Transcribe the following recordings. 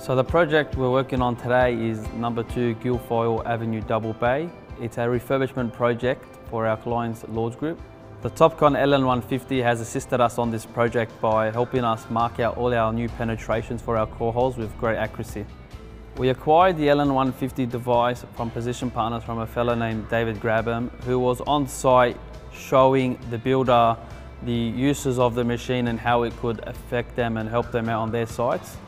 So the project we're working on today is number two Guilfoyle Avenue Double Bay. It's a refurbishment project for our clients Lords Group. The Topcon LN150 has assisted us on this project by helping us mark out all our new penetrations for our core holes with great accuracy. We acquired the LN150 device from Position Partners from a fellow named David Grabham who was on site showing the builder the uses of the machine and how it could affect them and help them out on their sites.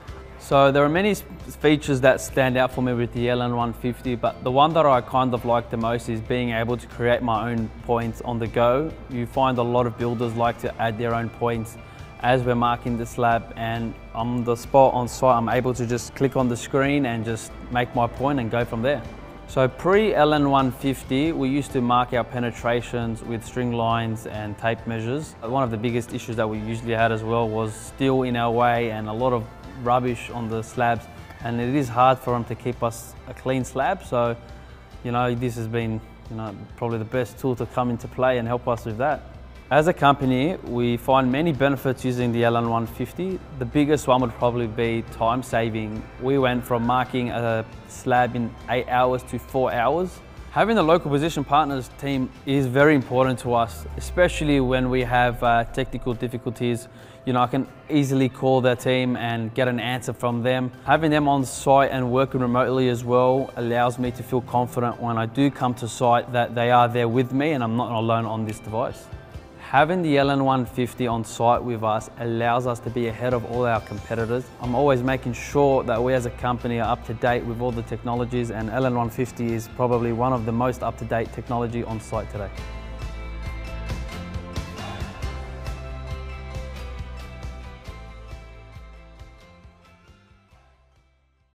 So there are many features that stand out for me with the LN150, but the one that I kind of like the most is being able to create my own points on the go. You find a lot of builders like to add their own points as we're marking the slab and on the spot on site, I'm able to just click on the screen and just make my point and go from there. So pre-LN150, we used to mark our penetrations with string lines and tape measures. One of the biggest issues that we usually had as well was steel in our way and a lot of rubbish on the slabs and it is hard for them to keep us a clean slab so you know this has been you know probably the best tool to come into play and help us with that. As a company we find many benefits using the LN150. The biggest one would probably be time saving. We went from marking a slab in 8 hours to 4 hours Having the local position partners team is very important to us, especially when we have uh, technical difficulties. You know, I can easily call their team and get an answer from them. Having them on site and working remotely as well allows me to feel confident when I do come to site that they are there with me and I'm not alone on this device. Having the LN150 on site with us allows us to be ahead of all our competitors. I'm always making sure that we as a company are up to date with all the technologies and LN150 is probably one of the most up to date technology on site today.